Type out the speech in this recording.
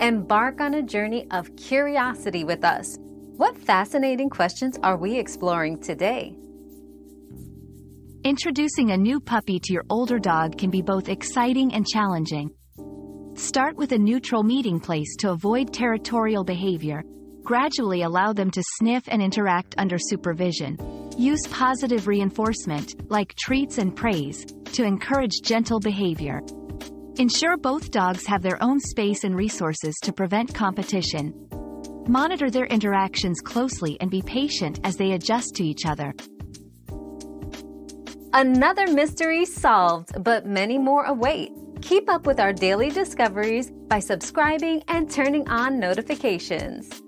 Embark on a journey of curiosity with us. What fascinating questions are we exploring today? Introducing a new puppy to your older dog can be both exciting and challenging. Start with a neutral meeting place to avoid territorial behavior. Gradually allow them to sniff and interact under supervision. Use positive reinforcement, like treats and praise, to encourage gentle behavior. Ensure both dogs have their own space and resources to prevent competition. Monitor their interactions closely and be patient as they adjust to each other. Another mystery solved, but many more await. Keep up with our daily discoveries by subscribing and turning on notifications.